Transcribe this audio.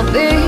I'll be